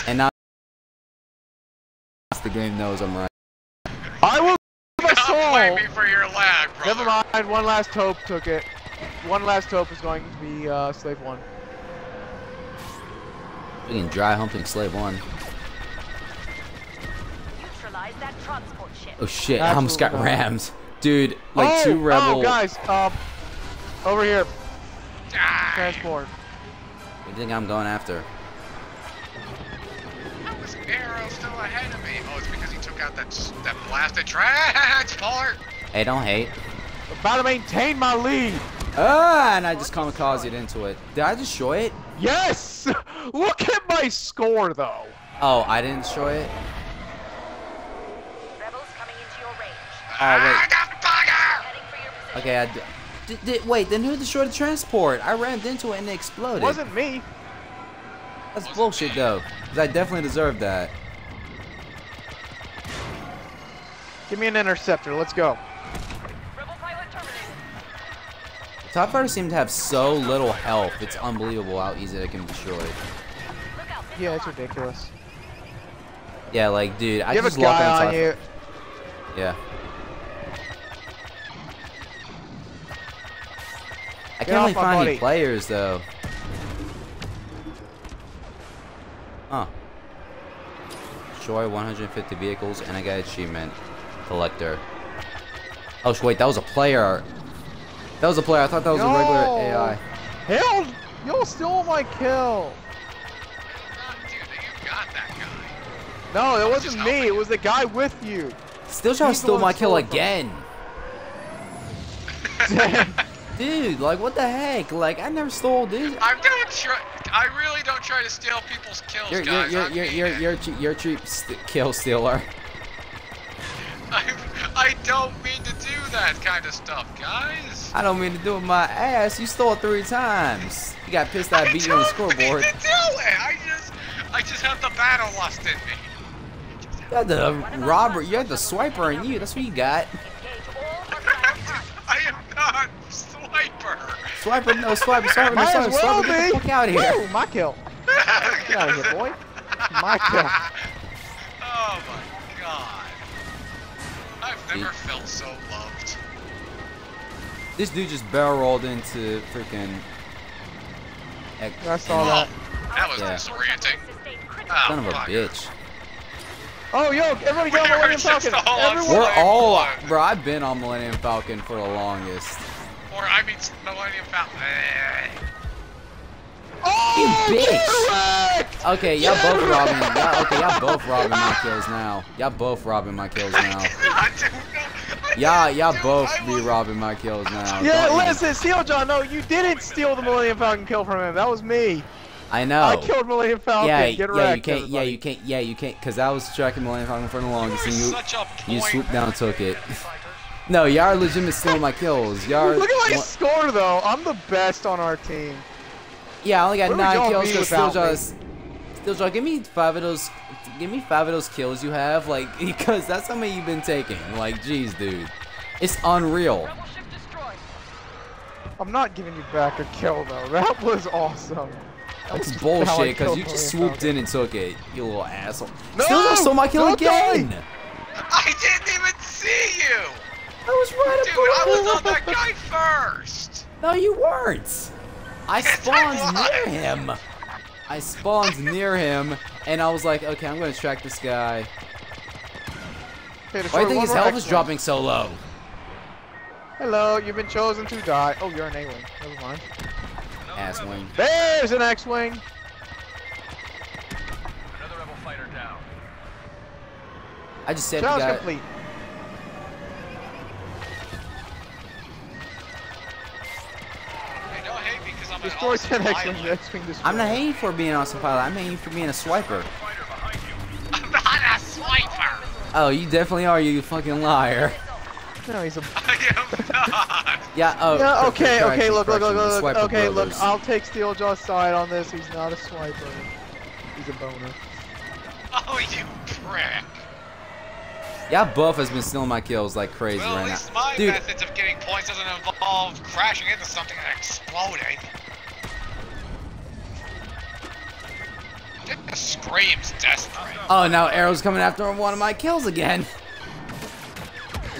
Speaker 1: And now the game knows I'm right.
Speaker 2: I will my
Speaker 3: Don't blame me for your lag, brother.
Speaker 2: Never mind. One last hope took it. One last hope is going to be uh, slave one.
Speaker 1: Freaking dry humping slave one.
Speaker 5: Neutralize that transport ship.
Speaker 1: Oh shit, I almost got
Speaker 2: Absolutely not.
Speaker 1: rams. Dude, like
Speaker 2: oh,
Speaker 1: two rebel.
Speaker 2: Oh, guys. Um, over here.
Speaker 3: Die.
Speaker 2: Transport.
Speaker 1: What do you think I'm going after?
Speaker 3: How is Arrow still ahead of me? Oh, it's because he took out that s- that blasted transport.
Speaker 1: Hey, don't hate.
Speaker 2: About to maintain my lead.
Speaker 1: Ah, and I just kamikazed into it. Did I destroy it?
Speaker 2: Yes. Look at my score, though.
Speaker 1: Oh, I didn't destroy it?
Speaker 5: Rebels coming into your range.
Speaker 1: Oh, wait.
Speaker 3: The bugger!
Speaker 5: Heading for your position.
Speaker 1: Okay, I d- d- d- wait, then who destroyed the transport? I rammed into it and it exploded.
Speaker 2: It wasn't me.
Speaker 1: That's bullshit, though. 'cause I definitely deserved that.
Speaker 2: Give me an interceptor. Let's go.
Speaker 5: Rebel pilot terminated.
Speaker 1: TIE fighters seem to have so little health. It's unbelievable how easy they can be destroyed.
Speaker 2: Yeah, it's ridiculous.
Speaker 1: Yeah, like, dude, I
Speaker 2: you have
Speaker 1: just
Speaker 2: a
Speaker 1: lock
Speaker 2: guy
Speaker 1: on
Speaker 2: on
Speaker 1: top.
Speaker 2: you.
Speaker 1: Yeah. Can't really
Speaker 2: off my
Speaker 1: find any players though. Huh. Destroy 150 vehicles and I got achievement. Collector. Oh wait, that was a player. That was a player. I thought that was a regular AI.
Speaker 2: Hell, y'all stole my kill.
Speaker 3: Dude, you got that guy.
Speaker 2: No, it
Speaker 3: was
Speaker 2: wasn't me. It was the guy with you.
Speaker 1: Still trying to steal my kill
Speaker 2: stole it
Speaker 1: again. Dude, like what the heck? Like I never stole this.
Speaker 3: I don't try. I really don't try to steal people's kills,
Speaker 1: You're you're
Speaker 3: guys.
Speaker 1: you're
Speaker 3: I
Speaker 1: you're
Speaker 3: mean
Speaker 1: you're you're, you're a cheap st kill stealer.
Speaker 3: I, I don't mean to do that kind of stuff, guys.
Speaker 1: I don't mean to do it my ass. You stole three times. You got pissed
Speaker 3: I
Speaker 1: I beat you on the
Speaker 3: don't mean
Speaker 1: scoreboard.
Speaker 3: to do it. I just, I just have the battle lust in me.
Speaker 1: You had the robber. You had the swiper in you. That's what you got.
Speaker 5: Engage all hostile targets.
Speaker 3: I am not swiper.
Speaker 1: Swiper, no swiper, swiper, no
Speaker 2: Might
Speaker 1: swiper,
Speaker 2: as well
Speaker 1: swiper. Get the fuck out of here.
Speaker 2: Woo, my kill. Get out of here, boy. My kill.
Speaker 3: Oh my god. I've never felt so loved.
Speaker 1: This dude just barrel rolled into freaking.
Speaker 2: I saw
Speaker 3: Oh,
Speaker 2: that.
Speaker 3: that was
Speaker 1: Yeah.
Speaker 3: disorienting.
Speaker 5: Sustained critical
Speaker 3: Oh,
Speaker 1: Son ah, of a
Speaker 3: fuck.
Speaker 1: bitch.
Speaker 2: Oh, yo, everybody get on
Speaker 3: We're
Speaker 2: Millennium
Speaker 3: just
Speaker 2: Falcon.
Speaker 3: all on
Speaker 2: Everyone.
Speaker 1: We're
Speaker 3: Slave
Speaker 1: all,
Speaker 3: one.
Speaker 1: bro. I've been on Millennium Falcon for the longest.
Speaker 3: Or I mean, Millennium Falcon.
Speaker 2: Oh,
Speaker 1: You bitch.
Speaker 2: get!
Speaker 1: Okay, y'all both robbing. Y'all, okay, y'all both robbing my kills now. Y'all both robbing my kills now.
Speaker 3: I don't know. I
Speaker 1: Y'all, y'all both be robbing my kills now.
Speaker 2: Yeah,
Speaker 1: Don't even-
Speaker 2: listen, Steel John, no, you didn't steal the Millennium Falcon kill from him. That was me.
Speaker 1: I know.
Speaker 2: I killed Millennium Falcon.
Speaker 1: yeah,
Speaker 2: Get
Speaker 1: yeah,
Speaker 2: wrecked,
Speaker 1: you can't. Yeah, you can't. Yeah, you can't. Cause I was tracking Millennium Falcon for the
Speaker 3: You
Speaker 1: longest,
Speaker 3: were
Speaker 1: and you you
Speaker 3: point.
Speaker 1: swooped down, and took it. No, y'all are legitimate stealing my kills. Y'all.
Speaker 2: Look at my
Speaker 1: wa-
Speaker 2: score, though. I'm the best on our team.
Speaker 1: Yeah, I only got
Speaker 2: Where
Speaker 1: nine kills.
Speaker 2: be
Speaker 1: Cause
Speaker 2: without
Speaker 1: still
Speaker 2: me?
Speaker 1: still just, give me five of those. Give me five of those kills you have, like, because that's how many you've been taking. Like, jeez, dude, it's unreal.
Speaker 5: Rebel ship destroyed.
Speaker 2: I'm not giving you back a kill, though. That was awesome. That
Speaker 1: That's
Speaker 2: was just how I
Speaker 1: bullshit. Cause you just swooped in and took it, you little asshole.
Speaker 2: No!
Speaker 1: Still stole my kill
Speaker 2: Don't die!
Speaker 1: again.
Speaker 3: I didn't even see you.
Speaker 1: I was right
Speaker 3: Dude, I was on
Speaker 1: above
Speaker 3: that guy first.
Speaker 1: No, you weren't. I
Speaker 3: Yes, I
Speaker 1: spawned near him. I spawned near him, and I was like, okay, I'm gonna track this guy.
Speaker 2: Okay,
Speaker 1: Why do you think his
Speaker 2: more
Speaker 1: health is dropping so low?
Speaker 2: Hello, you've been chosen to die. Oh, you're an A-wing. Never mind.
Speaker 1: Ass wing.
Speaker 2: There's an X-wing.
Speaker 4: Another rebel fighter down.
Speaker 1: I just said the
Speaker 2: Challenge
Speaker 1: guy.
Speaker 2: complete. Destroy 10 X-wings.
Speaker 3: pilot.
Speaker 2: The X-wing destroyed.
Speaker 1: I'm not hating for being an awesome pilot. I'm hating for being a swiper.
Speaker 4: Fighter behind you.
Speaker 3: I'm not a swiper.
Speaker 1: Oh, you definitely are, you fucking liar.
Speaker 2: No, he's a.
Speaker 3: I am not.
Speaker 1: Yeah. Oh.
Speaker 2: Yeah, okay, okay, look, look, look, look, look.
Speaker 1: swiper
Speaker 2: Okay, look. I'll take Steeljaw's side on this. He's not a swiper. He's a boner.
Speaker 3: Oh, you prick.
Speaker 1: Yeah, Buff has been stealing my kills like crazy
Speaker 3: Well,
Speaker 1: right
Speaker 3: at least my
Speaker 1: Dude,
Speaker 3: methods of getting points doesn't involve crashing into something and exploding. It screams desperate.
Speaker 1: oh, now Arrow's coming after one of my kills again.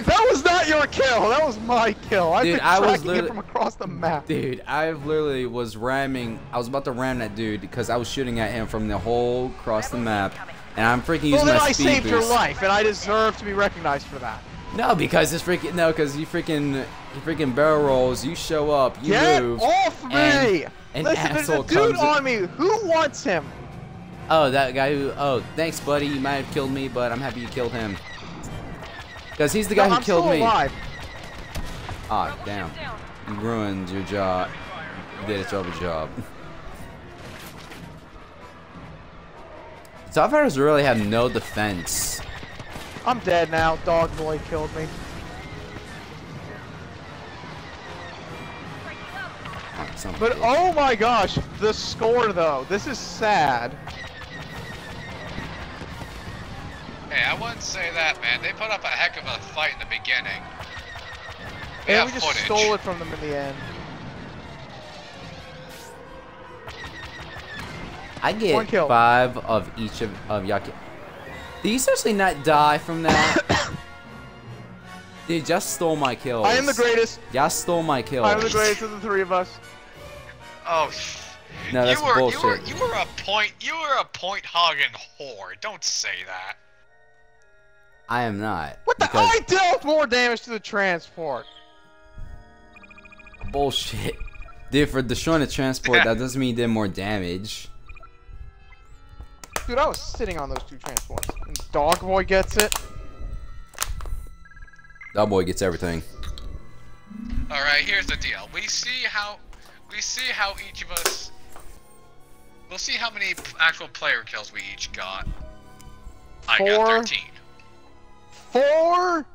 Speaker 2: That was not your kill. That was my kill. I've
Speaker 1: Dude,
Speaker 2: been
Speaker 1: I was
Speaker 2: it
Speaker 1: literally-
Speaker 2: from across the map.
Speaker 1: Dude, I literally was ramming. I was about to ram that dude because I was shooting at him from the whole across the map, and I'm freaking
Speaker 2: well,
Speaker 1: using
Speaker 2: then
Speaker 1: my
Speaker 2: I
Speaker 1: speed
Speaker 2: saved your life, and I deserve to be recognized for that.
Speaker 1: No, because this freaking no, because you freaking you freaking barrel rolls. You show up, you
Speaker 2: Get
Speaker 1: move.
Speaker 2: off me!
Speaker 1: and an
Speaker 2: Listen, there's a
Speaker 1: asshole
Speaker 2: dude
Speaker 1: comes in-
Speaker 2: on me. Who wants him?
Speaker 1: Oh, that guy who. Oh, thanks, buddy. You might have killed me, but I'm happy you killed him. Because he's the guy
Speaker 2: No,
Speaker 1: who
Speaker 2: I'm
Speaker 1: killed me.
Speaker 2: alive.
Speaker 1: Ah,
Speaker 5: Rebel
Speaker 1: damn. You ruined your job. You did a job job. Starfighters really have no defense.
Speaker 2: I'm dead now. Dog boy killed me.
Speaker 1: Oh, son of a
Speaker 2: But oh my gosh, the score though. This is sad.
Speaker 3: Hey, I wouldn't say that, man. They put up a heck of a fight in the beginning. We
Speaker 2: Yeah, we just
Speaker 3: footage.
Speaker 2: stole it from them in the end.
Speaker 1: I
Speaker 2: one
Speaker 1: get
Speaker 2: kill.
Speaker 1: five of each of of Yaki. Did you seriously not die from that? Dude, just stole my kills.
Speaker 2: I am the greatest.
Speaker 1: Just stole my kills.
Speaker 2: I am the greatest of the three of us.
Speaker 3: Oh,
Speaker 1: No, that's
Speaker 3: you were,
Speaker 1: bullshit.
Speaker 3: You were, you were a point, you were a point hogging whore. Don't say that.
Speaker 1: I am not.
Speaker 2: What the?
Speaker 1: because
Speaker 2: I dealt more damage to the transport.
Speaker 1: bullshit. Dude, for destroying the transport, that doesn't mean you did more damage.
Speaker 2: Dude, I was sitting on those two transports. And Dog Boy gets it.
Speaker 1: That boy gets everything.
Speaker 3: All right, here's the deal. We see how, we see how each of us. We'll see how many actual player kills we each got. I got 13.
Speaker 2: Four.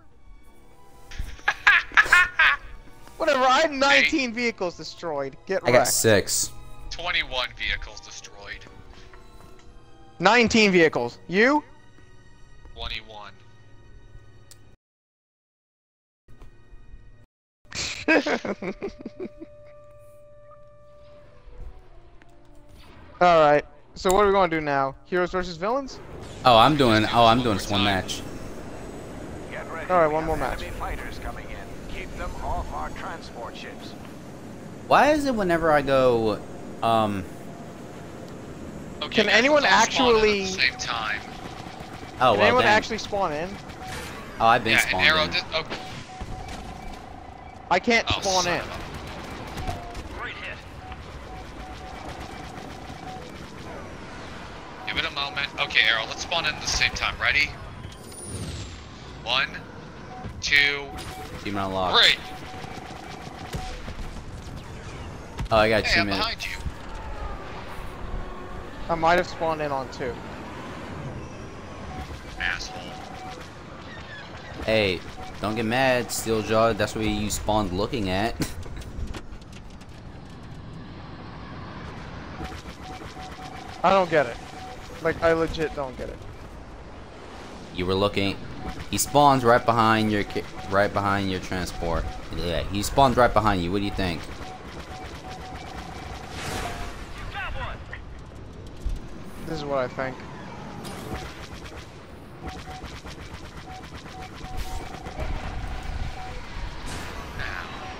Speaker 2: Whatever. I had 19 vehicles destroyed. Get ready.
Speaker 1: I got six.
Speaker 3: 21 vehicles destroyed.
Speaker 2: 19 vehicles. You?
Speaker 3: 21.
Speaker 2: All right. So what are we going to do now? Heroes versus villains?
Speaker 1: Oh, I'm doing. Oh, I'm doing this one match.
Speaker 4: Get ready.
Speaker 2: All right, one more match.
Speaker 4: Fighters coming in. Keep them off our transport ships.
Speaker 1: Why is it whenever I go, um,
Speaker 3: Okay,
Speaker 2: Can
Speaker 3: guys,
Speaker 2: anyone
Speaker 3: let's all spawn in
Speaker 2: actually-
Speaker 3: At the same time.
Speaker 1: oh
Speaker 2: Can
Speaker 1: well,
Speaker 2: anyone
Speaker 1: dang.
Speaker 2: actually spawn in?
Speaker 1: oh, I've been
Speaker 3: Yeah, and
Speaker 1: spawned
Speaker 3: arrow.
Speaker 1: in.
Speaker 3: Did, oh,
Speaker 2: I can't
Speaker 3: oh,
Speaker 2: spawn in.
Speaker 4: Great hit.
Speaker 3: Give it a moment. Okay, Arrow, let's spawn in at the same time. Ready? One, two,
Speaker 1: Team unlocked.
Speaker 3: three.
Speaker 1: Oh, I got
Speaker 3: Hey,
Speaker 1: two
Speaker 3: I'm
Speaker 1: minutes.
Speaker 3: behind you.
Speaker 2: I might have spawned in on two.
Speaker 3: Asshole.
Speaker 1: Hey, don't get mad, Steeljaw. That's what you spawned looking at.
Speaker 2: I don't get it. Like, I legit don't get it.
Speaker 1: you were looking. He spawns right behind your, right behind your transport. Yeah, he spawns right behind you. What do you think?
Speaker 2: This is what I think.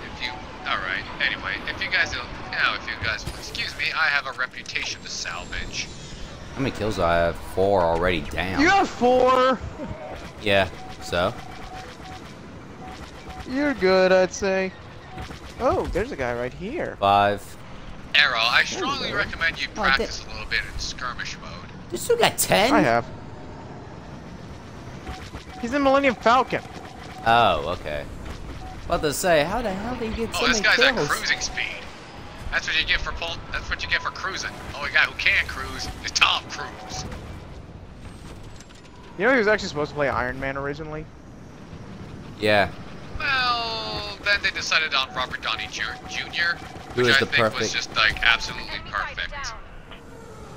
Speaker 3: If you, all right. Anyway, if you guys, don't, you know, if you guys, excuse me, I have a reputation to salvage.
Speaker 1: How many kills do I have? Four already. Damn.
Speaker 2: You have four.
Speaker 1: Yeah. So.
Speaker 2: You're good, I'd say. Oh, there's a guy right here.
Speaker 1: Five.
Speaker 3: Arrow, I strongly
Speaker 2: Hello.
Speaker 3: recommend you
Speaker 1: Oh,
Speaker 3: practice a little bit in skirmish mode.
Speaker 1: You still got ten?
Speaker 2: I have. He's in Millennium Falcon.
Speaker 1: Oh, okay. About to say, how the hell did you get oh, so many
Speaker 3: Oh, this
Speaker 1: many
Speaker 3: guy's at cruising speed. That's what you get for pull. That's what you get for cruising. Only guy who can cruise is Tom Cruise.
Speaker 2: You know he was actually supposed to play Iron Man originally?
Speaker 1: Yeah.
Speaker 3: Well, then they decided on Robert Downey Jr.,
Speaker 1: Who
Speaker 3: which
Speaker 1: is
Speaker 3: I
Speaker 1: the
Speaker 3: think was just like absolutely perfect.
Speaker 5: down.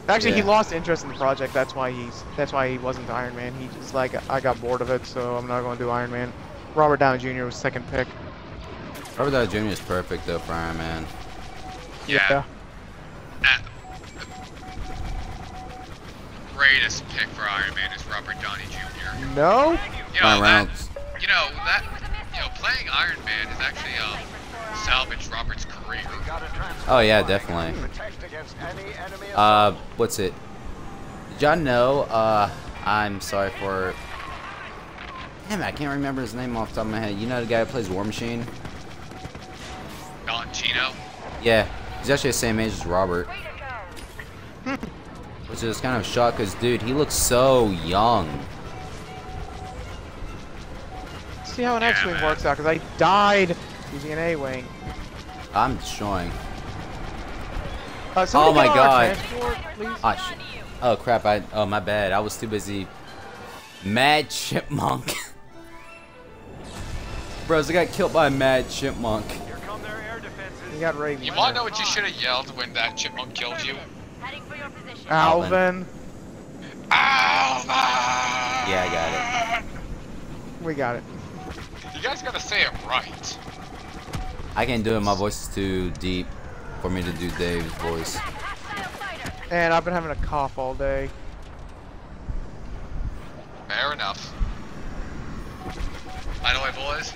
Speaker 2: Actually, he lost interest in the project. That's why he's. That's why he wasn't Iron Man. He just like I got bored of it, so I'm not going to do Iron Man. Robert Downey Jr. was second pick.
Speaker 1: Robert Downey Jr. is perfect though for Iron Man.
Speaker 3: Yeah. At- greatest pick for Iron Man is Robert Downey Jr.
Speaker 2: No.
Speaker 3: You know
Speaker 1: Ryan
Speaker 3: that.
Speaker 1: Reynolds.
Speaker 3: You know that. You know, playing Iron Man is actually um salvaged Robert's career.
Speaker 4: Got a transport
Speaker 1: Oh yeah, definitely.
Speaker 4: Protect against any enemy
Speaker 1: Uh, what's it? Did y'all know? Uh, I'm sorry for. Damn, it, I can't remember his name off the top of my head. You know the guy who plays War Machine?
Speaker 3: Don Chino.
Speaker 1: Yeah, he's actually the same age as Robert,
Speaker 5: Way to go.
Speaker 1: which is kind of shock because dude, he looks so young.
Speaker 2: See how an X-wing
Speaker 3: man.
Speaker 2: works out, because I died using an A-wing.
Speaker 1: I'm destroying.
Speaker 2: Uh,
Speaker 1: Oh my
Speaker 2: get on our
Speaker 1: God.
Speaker 2: transport, please.
Speaker 1: Ah, oh crap! I oh my bad. I was too busy. Mad chipmunk. Bros, I got killed by a mad chipmunk.
Speaker 4: Here come their air defenses.
Speaker 2: You got Raven.
Speaker 3: You wanna know what you should have yelled when that chipmunk killed you?
Speaker 5: Heading for.
Speaker 2: Alvin.
Speaker 1: Yeah, I got it.
Speaker 2: We got it.
Speaker 3: You guys gotta say it right.
Speaker 1: I can't do it. My voice is too deep for me to do Dave's voice.
Speaker 2: And I've been having a cough all day.
Speaker 3: Fair enough. By the way, boys,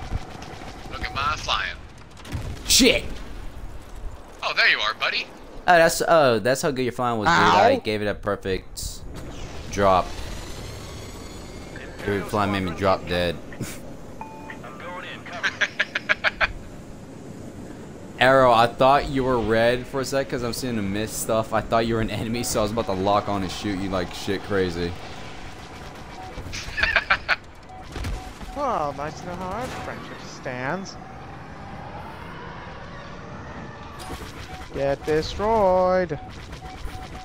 Speaker 3: look at my flying.
Speaker 1: Shit.
Speaker 3: Oh, there you are, buddy.
Speaker 1: Oh, that's oh, that's how good your flying was, dude.
Speaker 2: Ow.
Speaker 1: I gave it a perfect drop. Your flying made me drop dead.
Speaker 4: I'm going in. Cover.
Speaker 1: Arrow, I thought you were red for a sec because I'm seeing the mist stuff. I thought you were an enemy, so I was about to lock on and shoot you like shit crazy.
Speaker 2: Well, nice to know how our friendship stands. Get destroyed.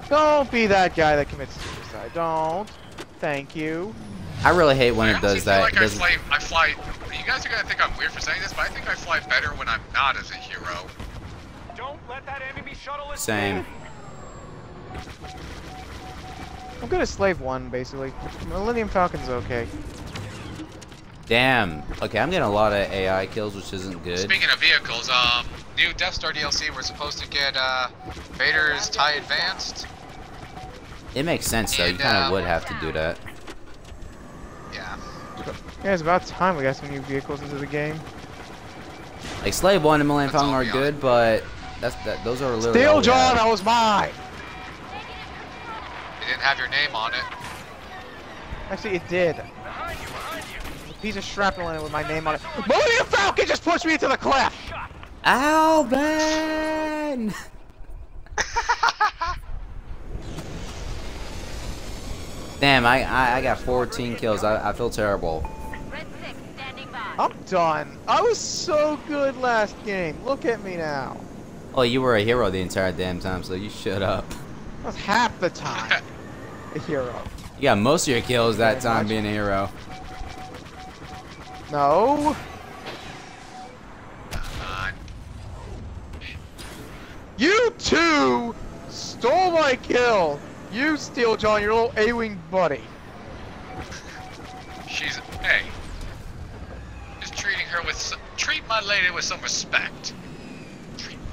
Speaker 2: Don't be that guy that commits suicide. Don't. Thank you.
Speaker 1: I really hate when
Speaker 3: I
Speaker 1: it does that.
Speaker 3: Like
Speaker 1: It
Speaker 3: I
Speaker 1: doesn't-
Speaker 3: fly, I fly. You guys are gonna think I'm weird for saying this, but I think I fly better when I'm not as a hero.
Speaker 4: Don't let that enemy shuttle escape.
Speaker 1: Same.
Speaker 2: I'm good at Slave 1, basically. Millennium Falcon's okay.
Speaker 1: Damn. Okay, I'm getting a lot of AI kills, which isn't good.
Speaker 3: Speaking of vehicles, um, new Death Star DLC, we're supposed to get uh, Vader's TIE Advanced.
Speaker 1: It makes sense though. You
Speaker 3: And,
Speaker 1: kind
Speaker 3: uh,
Speaker 1: of would have to do that.
Speaker 3: Yeah.
Speaker 2: Yeah, it's about time we got some new vehicles into the game.
Speaker 1: Like Slave One and Millennium
Speaker 3: That's
Speaker 1: Falcon are
Speaker 3: we
Speaker 1: good, but that's that. Those are literally. all
Speaker 2: Steel
Speaker 1: we
Speaker 2: John, that was mine!
Speaker 3: It didn't have your name on it.
Speaker 2: Actually, it did.
Speaker 4: Behind you, behind you.
Speaker 2: A piece of shrapnel in it with my name on it. Millennium Falcon just pushed me into the cliff!
Speaker 1: Alvin. Damn, I, I I got 14 kills. I, I feel terrible.
Speaker 5: Red 6 standing by.
Speaker 2: I'm done. I was so good last game. Look at me now.
Speaker 1: Oh, you were a hero the entire damn time, so you shut up.
Speaker 2: That was half the time. a hero.
Speaker 1: You got most of your kills that time
Speaker 2: much.
Speaker 1: being a hero.
Speaker 2: No. You two stole my kill. You steal John, your little A-wing buddy.
Speaker 3: she's hey. Just treating her with some, treat my lady with some respect.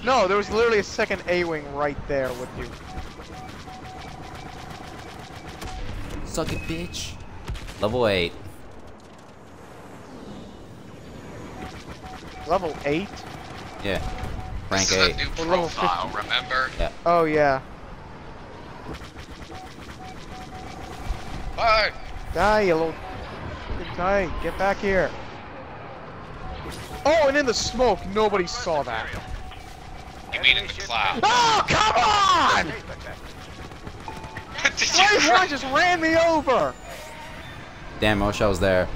Speaker 2: No, there was literally a second A-wing right there with you.
Speaker 1: Suck it, bitch. Level 8.
Speaker 2: Level 8?
Speaker 1: Yeah. Rank
Speaker 3: this is
Speaker 1: 8.
Speaker 3: a new
Speaker 2: Or level
Speaker 3: profile, remember? Yeah.
Speaker 2: Oh, yeah.
Speaker 3: Bye.
Speaker 2: Die, you little... Die, get back here. Oh, and in the smoke, nobody saw that.
Speaker 3: You mean in the cloud?
Speaker 2: Oh, come on!
Speaker 3: Did you
Speaker 2: Slave just ran me over!
Speaker 1: Damn, I wish I was there.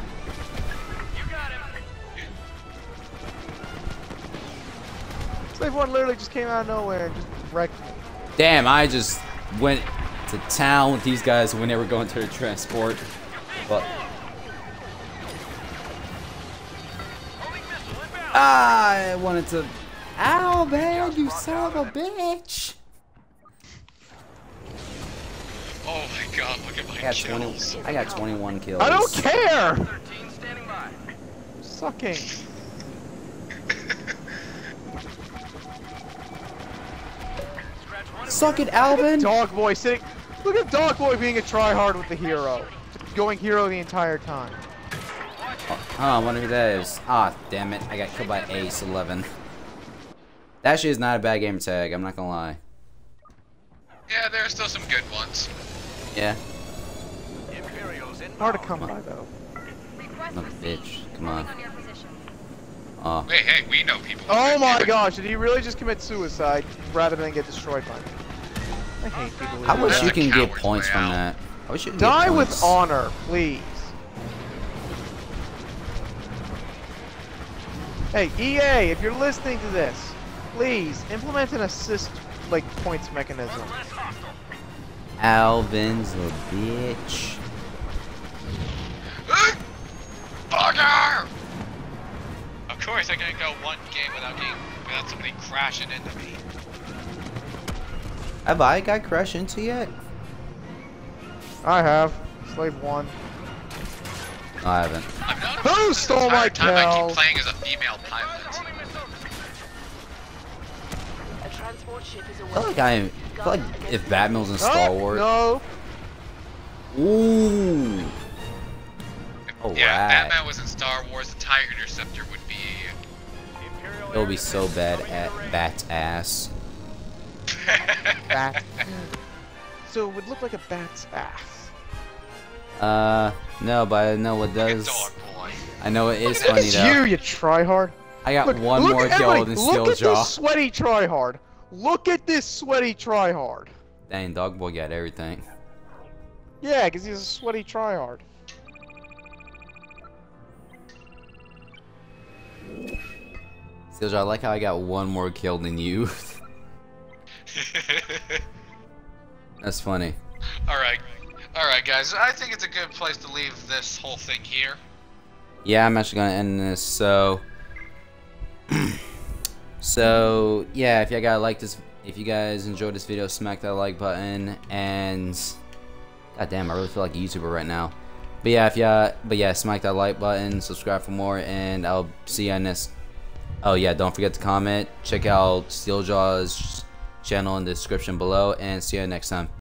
Speaker 2: Slave One literally just came out of nowhere and just wrecked me.
Speaker 1: Damn, I just went to town with these guys when they were going to the transport. But
Speaker 4: Homing missile inbound.
Speaker 1: I wanted to. Ow, man, you son of a bitch!
Speaker 3: Oh my god, look at my
Speaker 1: I got 20.
Speaker 3: kills.
Speaker 1: I got 21 kills.
Speaker 2: I don't care!
Speaker 4: 13 standing by.
Speaker 2: Sucking.
Speaker 1: Suck it, Alvin.
Speaker 2: Dog Boy sitting. Look at Dog Boy being a tryhard with the hero. Going hero the entire time.
Speaker 1: Oh, I wonder who that is. Ah, damn it! I got killed by Ace 11. That actually is not a bad gamer tag. I'm not gonna lie.
Speaker 3: Yeah, there are still some good ones.
Speaker 1: Yeah.
Speaker 4: Imperials in.
Speaker 2: Hard to come by though.
Speaker 5: Request
Speaker 1: Son of a
Speaker 5: received.
Speaker 1: bitch. Come on.
Speaker 5: on your position.
Speaker 1: Oh.
Speaker 3: Hey, hey, we know people.
Speaker 2: Oh my gosh, did he really just commit suicide rather than get destroyed by me? I hate people
Speaker 1: I wish you can get points from that. I wish you could
Speaker 2: Die
Speaker 1: get
Speaker 2: with honor, please. Hey, EA, if you're listening to this, please implement an assist like points mechanism.
Speaker 1: Alvin's a bitch.
Speaker 3: Bugger! Of course, I can't go one game without getting without somebody crashing into me.
Speaker 1: Have I got crash into yet?
Speaker 2: I have. Slave one.
Speaker 1: No, I haven't.
Speaker 2: Who stole
Speaker 3: entire
Speaker 2: my
Speaker 3: time I
Speaker 2: kill?
Speaker 3: keep playing as a female pilot.
Speaker 6: A transport ship is
Speaker 1: I feel like I, I feel like if Batman was in Star
Speaker 2: Oh,
Speaker 1: Wars.
Speaker 2: No.
Speaker 1: Ooh. Oh,
Speaker 3: Yeah,
Speaker 1: right.
Speaker 3: Batman was in Star Wars. The TIE Interceptor would be.
Speaker 4: Imperial
Speaker 1: It'll be so bad at
Speaker 4: coming into
Speaker 1: bat's ass.
Speaker 2: Bat. so it would look like a bat's ass.
Speaker 1: Uh, no, but I know what
Speaker 3: Like a
Speaker 1: does.
Speaker 3: dog boy.
Speaker 1: I know it is
Speaker 2: Look
Speaker 1: funny though.
Speaker 2: you, you tryhard.
Speaker 1: I got
Speaker 2: Look,
Speaker 1: one
Speaker 2: look
Speaker 1: more
Speaker 2: at
Speaker 1: kill
Speaker 2: everybody-
Speaker 1: than
Speaker 2: Look at
Speaker 1: Steeljaw.
Speaker 2: this sweaty tryhard. Look at this sweaty tryhard.
Speaker 1: Dang, dog boy got everything.
Speaker 2: Yeah, because he's a sweaty tryhard.
Speaker 1: Steeljaw, I like how I got one more kill than you. That's funny.
Speaker 3: Alright. Alright, guys. I think it's a good place to leave this whole thing here.
Speaker 1: Yeah, I'm actually gonna end this. So, so yeah, if you guys like this, if you guys enjoyed this video, smack that like button. And god damn, I really feel like a YouTuber right now. But yeah, if ya, but yeah, smack that like button, subscribe for more, and I'll see you on this. Oh yeah, don't forget to comment. Check out Steeljaw's channel in the description below, and see you next time.